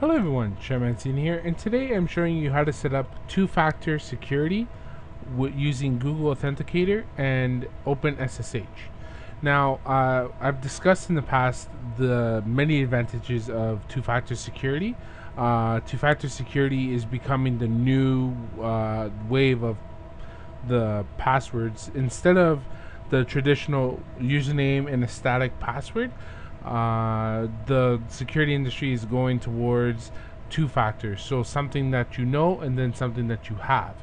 Hello everyone, Sean Mancini here, and today I'm showing you how to set up two-factor security using Google Authenticator and OpenSSH. Now, uh, I've discussed in the past the many advantages of two-factor security. Uh, two-factor security is becoming the new uh, wave of the passwords. Instead of the traditional username and a static password, uh, the security industry is going towards two factors. So something that you know and then something that you have.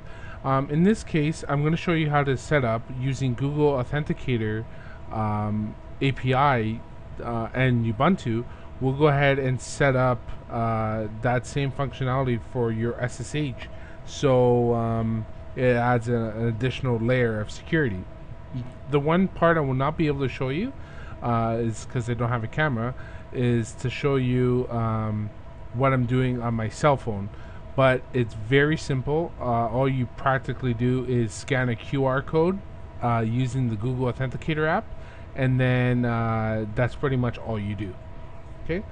Um, in this case, I'm going to show you how to set up using Google Authenticator um, API uh, and Ubuntu. We'll go ahead and set up uh, that same functionality for your SSH. So um, it adds a, an additional layer of security. The one part I will not be able to show you uh, is because they don't have a camera, is to show you um, what I'm doing on my cell phone. But it's very simple. Uh, all you practically do is scan a QR code uh, using the Google Authenticator app, and then uh, that's pretty much all you do. Okay,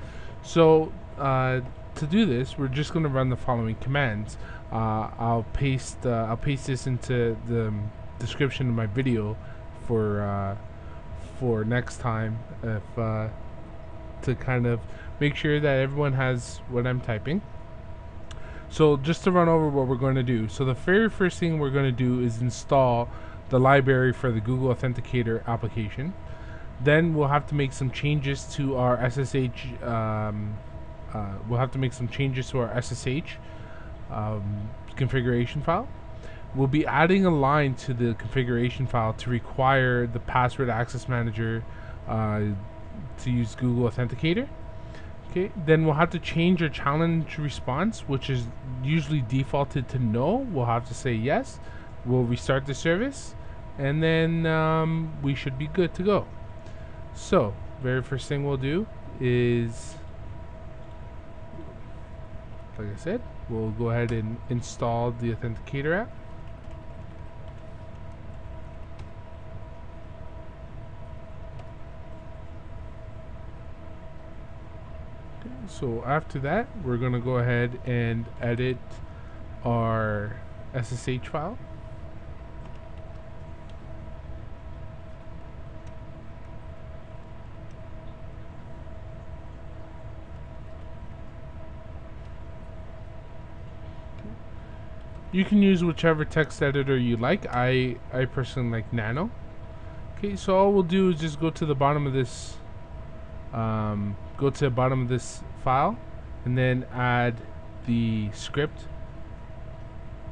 so uh, to do this, we're just going to run the following commands. Uh, I'll paste I'll paste this into the description of my video for for next time if uh, to kind of make sure that everyone has what I'm typing. So just to run over what we're going to do. So the very first thing we're going to do is install the library for the Google Authenticator application. Then we'll have to make some changes to our SSH. Um, uh, we'll have to make some changes to our SSH um, configuration file. We'll be adding a line to the configuration file to require the password access manager uh, to use Google Authenticator. Okay, then we'll have to change our challenge response, which is usually defaulted to no. We'll have to say yes. We'll restart the service, and then um, we should be good to go. So, very first thing we'll do is, like I said, we'll go ahead and install the Authenticator app. So after that we're gonna go ahead and edit our SSH file. You can use whichever text editor you like. I I personally like Nano. Okay so all we'll do is just go to the bottom of this um, go to the bottom of this file and then add the script.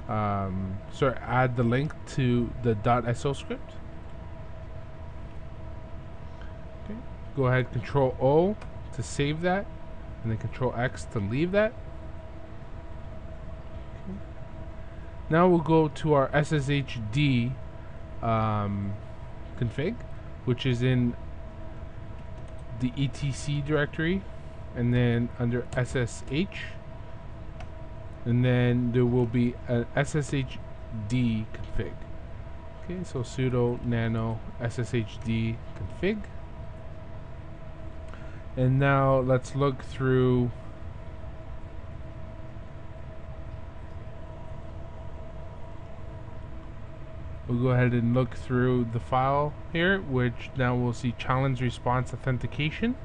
Um, sorry add the link to the .so script. Okay. go ahead control O to save that and then control X to leave that. Now we'll go to our SSHD um, config which is in the etc directory and then under SSH and then there will be an SSHD config. Okay so sudo nano SSHD config. And now let's look through we'll go ahead and look through the file here which now we'll see challenge response authentication.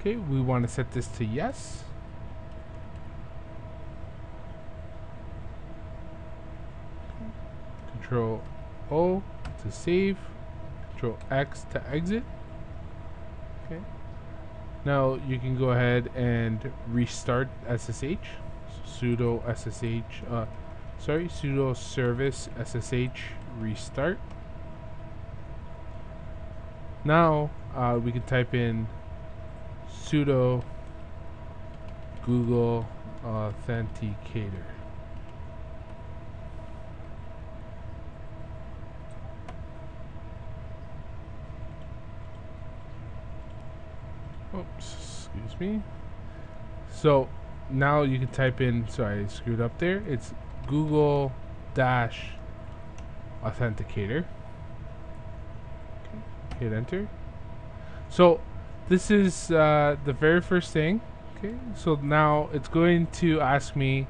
Okay we want to set this to yes. Control O to save control X to exit. Okay. Now you can go ahead and restart SSH sudo SSH uh, sorry sudo service SSH restart. Now uh, we can type in sudo Google Authenticator. Oops, excuse me. So now you can type in, sorry, I screwed up there. It's Google dash authenticator. Okay, hit enter. So this is uh, the very first thing Okay, so now it's going to ask me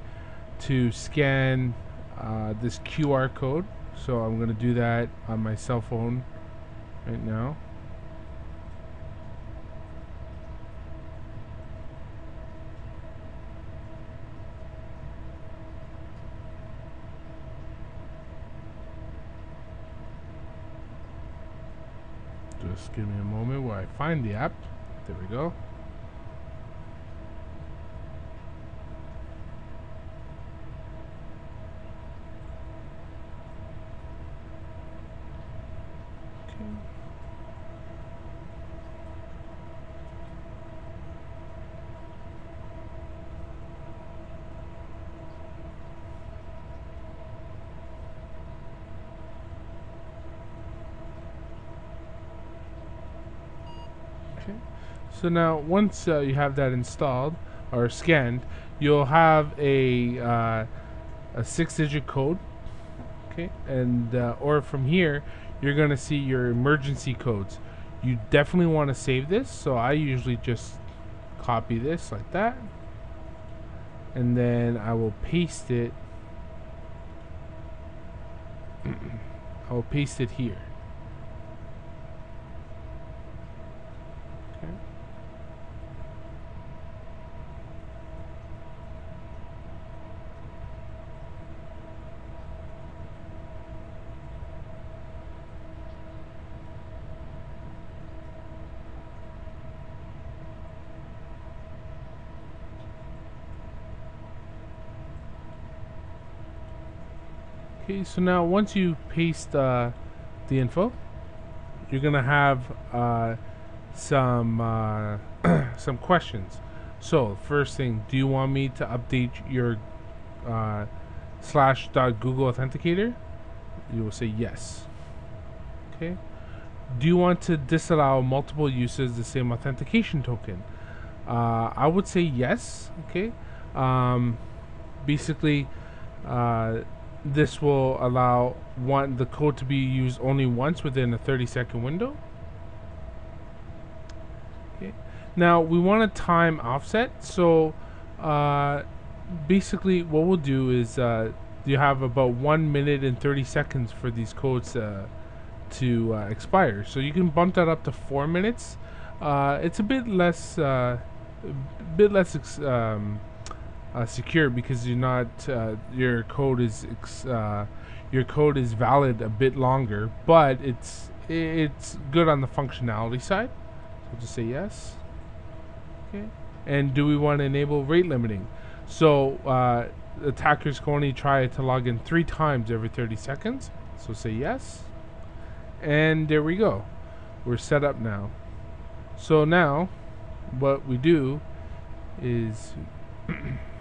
to scan uh, this QR code. So I'm going to do that on my cell phone right now. Just give me a moment while I find the app. There we go. Okay. So now, once uh, you have that installed or scanned, you'll have a uh, a six-digit code. Okay, and uh, or from here, you're gonna see your emergency codes. You definitely want to save this. So I usually just copy this like that, and then I will paste it. I will paste it here. Okay, so now once you paste uh, the info, you're gonna have uh, some uh, some questions. So first thing, do you want me to update your uh, slash dot Google Authenticator? You will say yes. Okay. Do you want to disallow multiple uses the same authentication token? Uh, I would say yes. Okay. Um, basically. Uh, this will allow one the code to be used only once within a 30 second window. Okay. Now we want a time offset. So uh, basically what we'll do is uh, you have about one minute and 30 seconds for these codes uh, to uh, expire. So you can bump that up to four minutes. Uh, it's a bit less, uh, a bit less um, uh, secure because you're not uh, your code is uh, your code is valid a bit longer, but it's it's good on the functionality side. So just say yes. Okay. And do we want to enable rate limiting? So uh, attackers can only try to log in three times every 30 seconds. So say yes. And there we go. We're set up now. So now what we do is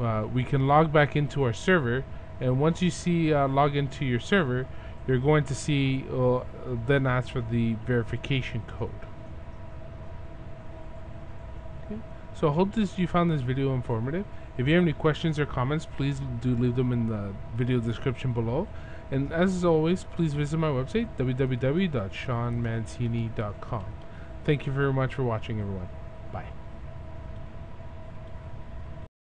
uh, we can log back into our server and once you see uh, log into your server you're going to see uh, then ask for the verification code. Okay. so I hope this you found this video informative. If you have any questions or comments please do leave them in the video description below. And as always please visit my website www.seanmancini.com thank you very much for watching everyone